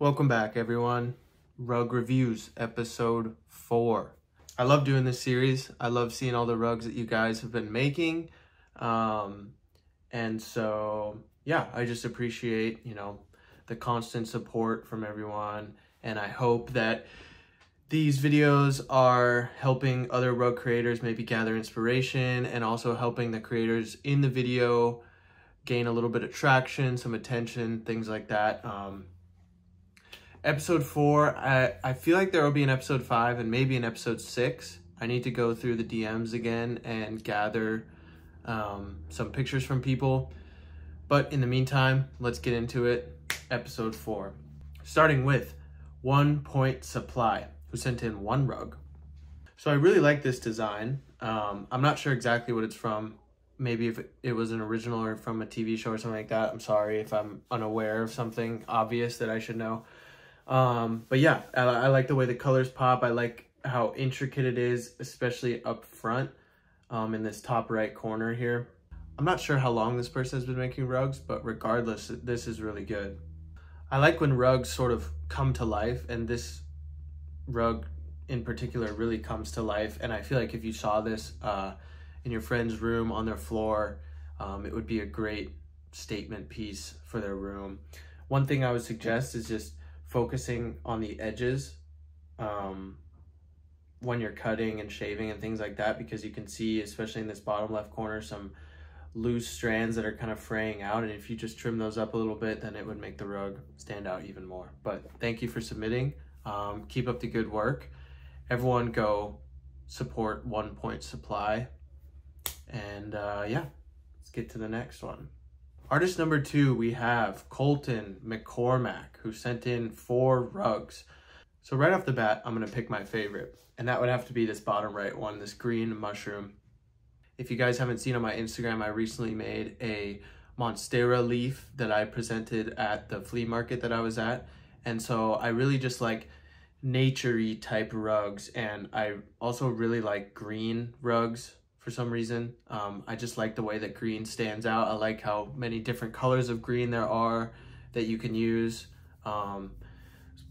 Welcome back, everyone. Rug Reviews, episode four. I love doing this series. I love seeing all the rugs that you guys have been making. Um, and so, yeah, I just appreciate, you know, the constant support from everyone. And I hope that these videos are helping other rug creators maybe gather inspiration and also helping the creators in the video gain a little bit of traction, some attention, things like that. Um, episode four, I, I feel like there will be an episode five and maybe an episode six. I need to go through the DMs again and gather um, some pictures from people. But in the meantime, let's get into it. Episode four. Starting with One Point Supply, who sent in one rug. So I really like this design. Um, I'm not sure exactly what it's from. Maybe if it was an original or from a TV show or something like that. I'm sorry if I'm unaware of something obvious that I should know. Um, but yeah, I, I like the way the colors pop. I like how intricate it is, especially up front um, in this top right corner here. I'm not sure how long this person has been making rugs, but regardless, this is really good. I like when rugs sort of come to life, and this rug in particular really comes to life. And I feel like if you saw this uh, in your friend's room on their floor, um, it would be a great statement piece for their room. One thing I would suggest is just focusing on the edges um, when you're cutting and shaving and things like that because you can see, especially in this bottom left corner, some loose strands that are kind of fraying out. And if you just trim those up a little bit, then it would make the rug stand out even more. But thank you for submitting. Um, keep up the good work. Everyone go support One Point Supply. And uh, yeah, let's get to the next one. Artist number two, we have Colten McCormack, who sent in four rugs. So right off the bat, I'm gonna pick my favorite, and that would have to be this bottom right one, this green mushroom. If you guys haven't seen on my Instagram, I recently made a Monstera leaf that I presented at the flea market that I was at. And so I really just like naturey type rugs, and I also really like green rugs for some reason. Um, I just like the way that green stands out. I like how many different colors of green there are that you can use. Um,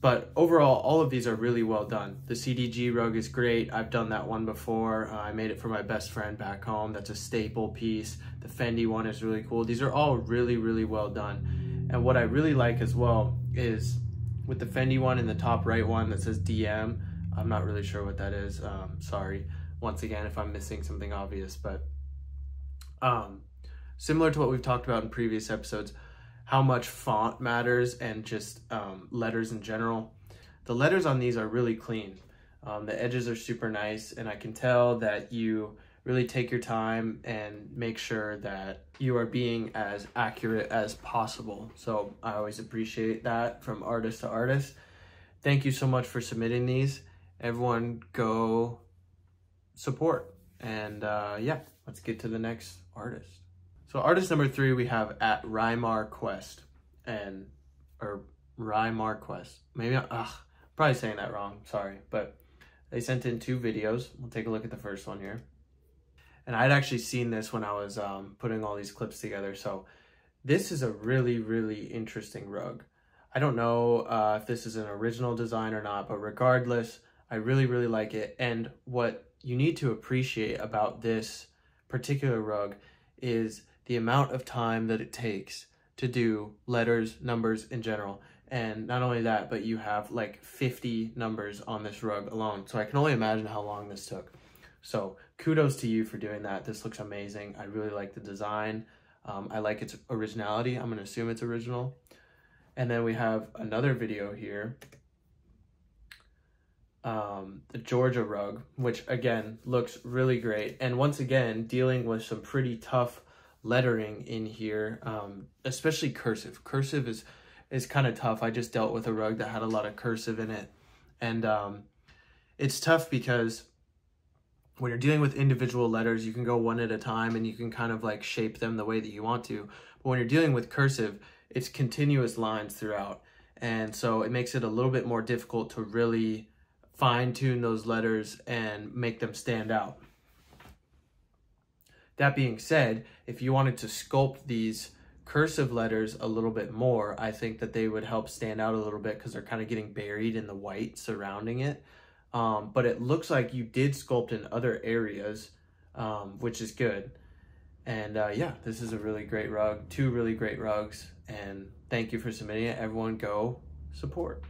but overall, all of these are really well done. The CDG rug is great. I've done that one before. Uh, I made it for my best friend back home. That's a staple piece. The Fendi one is really cool. These are all really, really well done. And what I really like as well is with the Fendi one in the top right one that says DM, I'm not really sure what that is. Um, sorry once again if I'm missing something obvious, but um, similar to what we've talked about in previous episodes, how much font matters and just um, letters in general. The letters on these are really clean. Um, the edges are super nice, and I can tell that you really take your time and make sure that you are being as accurate as possible. So I always appreciate that from artist to artist. Thank you so much for submitting these. Everyone go support. And uh, yeah, let's get to the next artist. So artist number three, we have at Rimar Quest and, or Rimar Quest. Maybe, ugh, probably saying that wrong, sorry. But they sent in two videos. We'll take a look at the first one here. And I'd actually seen this when I was um, putting all these clips together. So this is a really, really interesting rug. I don't know uh, if this is an original design or not, but regardless, I really, really like it. And what you need to appreciate about this particular rug is the amount of time that it takes to do letters, numbers in general. And not only that, but you have like 50 numbers on this rug alone. So I can only imagine how long this took. So kudos to you for doing that. This looks amazing. I really like the design. Um, I like its originality. I'm to assume it's original. And then we have another video here um, the Georgia rug, which again looks really great. And once again, dealing with some pretty tough lettering in here, um, especially cursive. Cursive is is kind of tough. I just dealt with a rug that had a lot of cursive in it. And um, it's tough because when you're dealing with individual letters, you can go one at a time and you can kind of like shape them the way that you want to. But when you're dealing with cursive, it's continuous lines throughout. And so it makes it a little bit more difficult to really fine tune those letters and make them stand out. That being said, if you wanted to sculpt these cursive letters a little bit more, I think that they would help stand out a little bit because they're kind of getting buried in the white surrounding it. Um, but it looks like you did sculpt in other areas, um, which is good. And uh, yeah, this is a really great rug, two really great rugs. And thank you for submitting it. Everyone go support.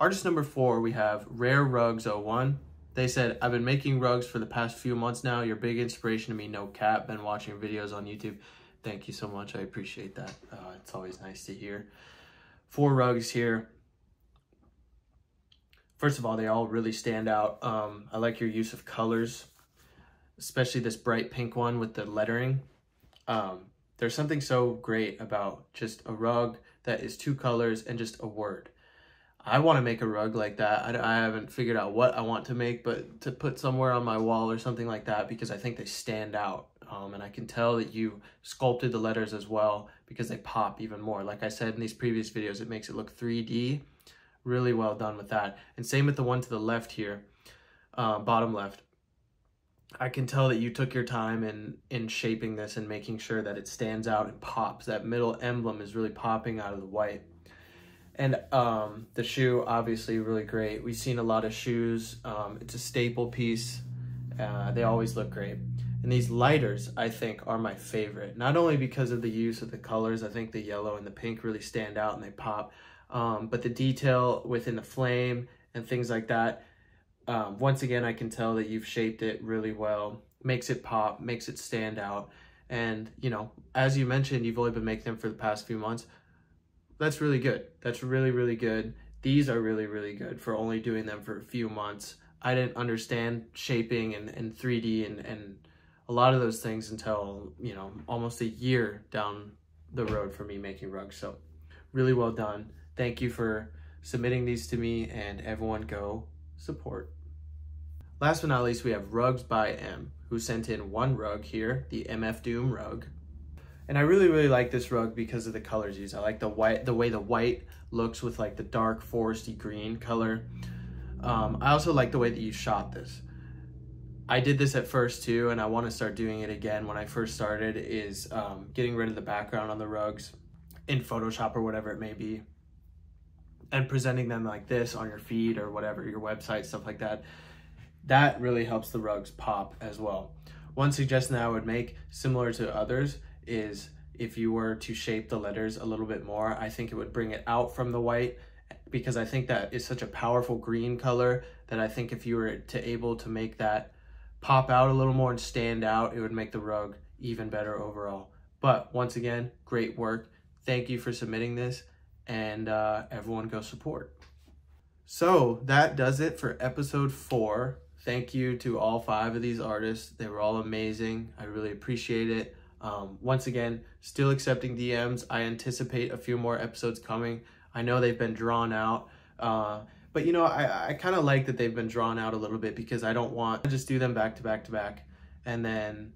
Artist number four, we have Rare Rugs 01. They said, I've been making rugs for the past few months now. You're big inspiration to me, no cap. Been watching videos on YouTube. Thank you so much. I appreciate that. Uh, it's always nice to hear. Four rugs here. First of all, they all really stand out. Um, I like your use of colors, especially this bright pink one with the lettering. Um, there's something so great about just a rug that is two colors and just a word. I want to make a rug like that. I, I haven't figured out what I want to make, but to put somewhere on my wall or something like that because I think they stand out. Um, and I can tell that you sculpted the letters as well because they pop even more. Like I said in these previous videos, it makes it look 3D. Really well done with that. And same with the one to the left here, uh, bottom left. I can tell that you took your time in, in shaping this and making sure that it stands out and pops. That middle emblem is really popping out of the white. And um, the shoe, obviously, really great. We've seen a lot of shoes. Um, it's a staple piece. Uh, they always look great. And these lighters, I think, are my favorite. Not only because of the use of the colors, I think the yellow and the pink really stand out and they pop, um, but the detail within the flame and things like that. Um, once again, I can tell that you've shaped it really well, makes it pop, makes it stand out. And, you know, as you mentioned, you've only been making them for the past few months that's really good. That's really, really good. These are really, really good for only doing them for a few months. I didn't understand shaping and, and 3D and, and a lot of those things until, you know, almost a year down the road for me making rugs. So really well done. Thank you for submitting these to me and everyone go support. Last but not least, we have Rugs by Em, who sent in one rug here, the MF Doom rug. And I really, really like this rug because of the colors used. I like the white, the way the white looks with like the dark foresty green color. Um, I also like the way that you shot this. I did this at first too, and I want to start doing it again when I first started, is um, getting rid of the background on the rugs in Photoshop or whatever it may be, and presenting them like this on your feed or whatever, your website, stuff like that. That really helps the rugs pop as well. One suggestion that I would make, similar to others, is if you were to shape the letters a little bit more, I think it would bring it out from the white because I think that is such a powerful green color that I think if you were to able to make that pop out a little more and stand out, it would make the rug even better overall. But once again, great work. Thank you for submitting this and uh, everyone go support. So that does it for episode four. Thank you to all five of these artists. They were all amazing. I really appreciate it. Um, once again, still accepting DMs. I anticipate a few more episodes coming. I know they've been drawn out. Uh, but you know, I, I kind of like that they've been drawn out a little bit because I don't want to just do them back to back to back and then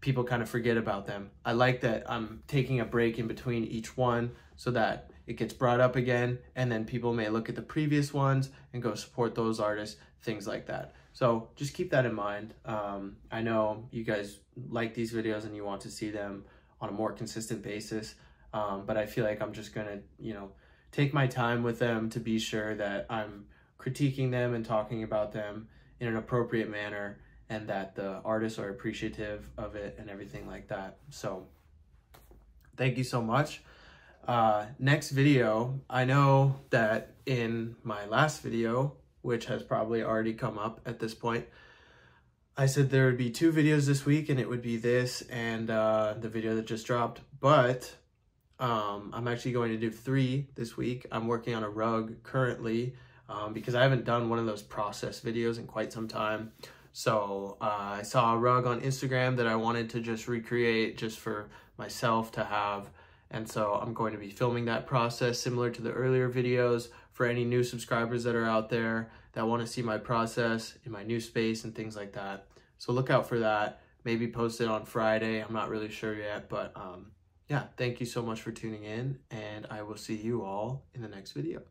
people kind of forget about them. I like that I'm taking a break in between each one so that it gets brought up again and then people may look at the previous ones and go support those artists, things like that. So just keep that in mind. Um, I know you guys like these videos and you want to see them on a more consistent basis, um, but I feel like I'm just gonna, you know, take my time with them to be sure that I'm critiquing them and talking about them in an appropriate manner and that the artists are appreciative of it and everything like that. So thank you so much. Uh, next video, I know that in my last video, which has probably already come up at this point. I said there would be two videos this week and it would be this and uh, the video that just dropped, but um, I'm actually going to do three this week. I'm working on a rug currently um, because I haven't done one of those process videos in quite some time. So uh, I saw a rug on Instagram that I wanted to just recreate just for myself to have. And so I'm going to be filming that process similar to the earlier videos for any new subscribers that are out there that want to see my process in my new space and things like that. So look out for that. Maybe post it on Friday. I'm not really sure yet, but um, yeah, thank you so much for tuning in, and I will see you all in the next video.